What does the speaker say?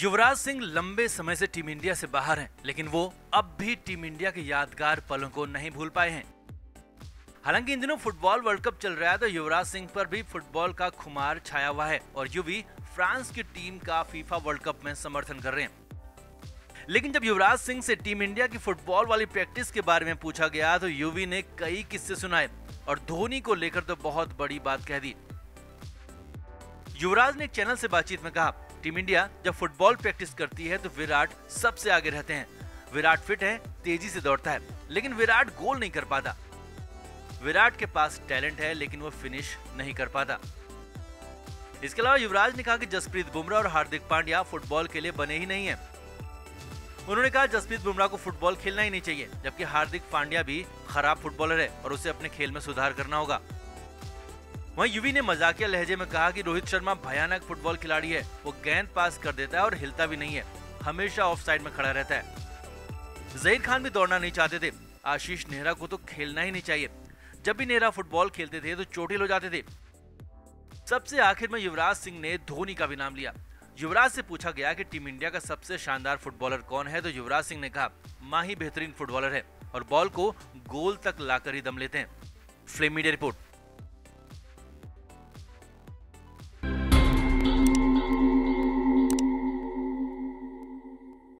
युवराज सिंह लंबे समय से टीम इंडिया से बाहर हैं, लेकिन वो अब भी टीम इंडिया के यादगार पलों को नहीं भूल पाए हैं। हालाँकि इन दिनों फुटबॉल वर्ल्ड कप चल रहा है तो युवराज सिंह पर भी फुटबॉल का खुमार छाया हुआ है और युवी फ्रांस की टीम का फीफा वर्ल्ड कप में समर्थन कर रहे हैं। लेकिन जब युवराज सिंह से टीम इंडिया की फुटबॉल वाली प्रैक्टिस के बारे में पूछा गया तो युवी ने कई किस्से सुनाए और धोनी को लेकर तो बहुत बड़ी बात कह दी। युवराज ने एक चैनल से बातचीत में कहा टीम इंडिया जब फुटबॉल प्रैक्टिस करती है तो विराट सबसे आगे रहते हैं। विराट फिट है, तेज़ी से दौड़ता है, लेकिन विराट गोल नहीं कर पाता। विराट के पास टैलेंट है, लेकिन वो फिनिश नहीं कर पाता। इसके अलावा युवराज ने कहा कि जसप्रीत बुमराह और हार्दिक पांड्या फुटबॉल के लिए बने ही नहीं है। उन्होंने कहा, जसप्रीत बुमराह को फुटबॉल खेलना ही नहीं चाहिए, जबकि हार्दिक पांड्या भी खराब फुटबॉलर है और उसे अपने खेल में सुधार करना होगा। वहीं युवी ने मजाकिया लहजे में कहा कि रोहित शर्मा भयानक फुटबॉल खिलाड़ी है। वो गेंद पास कर देता है और हिलता भी नहीं है। हमेशा ऑफ़ साइड में खड़ा रहता है। जहीर खान भी दौड़ना नहीं चाहते थे। आशीष नेहरा को तो खेलना ही नहीं चाहिए। जब भी नेहरा फुटबॉल खेलते थे तो चोटिल हो जाते थे। सबसे आखिर में युवराज सिंह ने धोनी का भी नाम लिया। युवराज से पूछा गया कि टीम इंडिया का सबसे शानदार फुटबॉलर कौन है तो युवराज सिंह ने कहा, माही बेहतरीन फुटबॉलर है और बॉल को गोल तक लाकर ही दम लेते हैं। Flame media report.